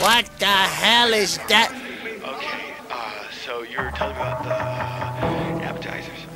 What the hell is that? Okay, uh, so you're telling me about the uh, appetizers.